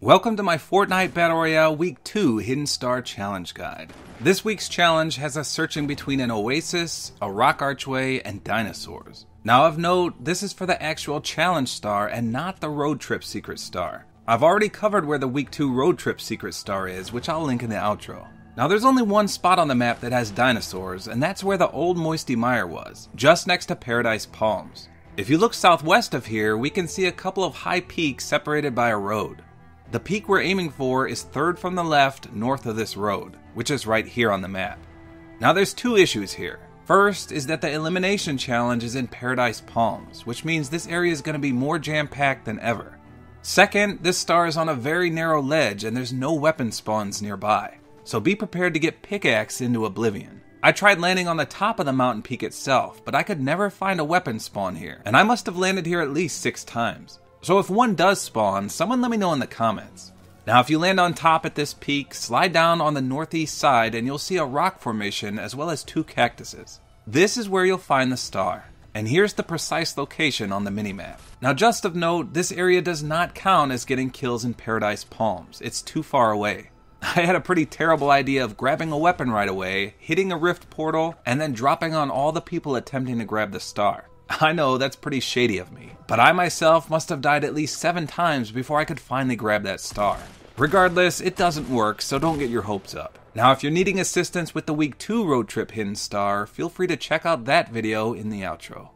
Welcome to my Fortnite Battle Royale Week 2 Hidden Star Challenge Guide. This week's challenge has us searching between an oasis, a rock archway, and dinosaurs. Now of note, this is for the actual challenge star and not the road trip secret star. I've already covered where the Week 2 road trip secret star is, which I'll link in the outro. Now there's only one spot on the map that has dinosaurs, and that's where the old Moisty Mire was, just next to Paradise Palms. If you look southwest of here, we can see a couple of high peaks separated by a road. The peak we're aiming for is third from the left north of this road, which is right here on the map. Now there's two issues here. First is that the elimination challenge is in Paradise Palms, which means this area is going to be more jam packed than ever. Second, this star is on a very narrow ledge and there's no weapon spawns nearby so be prepared to get pickaxed into oblivion. I tried landing on the top of the mountain peak itself, but I could never find a weapon spawn here, and I must have landed here at least six times. So if one does spawn, someone let me know in the comments. Now, if you land on top at this peak, slide down on the northeast side and you'll see a rock formation as well as two cactuses. This is where you'll find the star. And here's the precise location on the minimap. Now, just of note, this area does not count as getting kills in Paradise Palms. It's too far away. I had a pretty terrible idea of grabbing a weapon right away, hitting a rift portal, and then dropping on all the people attempting to grab the star. I know that's pretty shady of me, but I myself must have died at least seven times before I could finally grab that star. Regardless, it doesn't work, so don't get your hopes up. Now, if you're needing assistance with the Week 2 road trip hidden star, feel free to check out that video in the outro.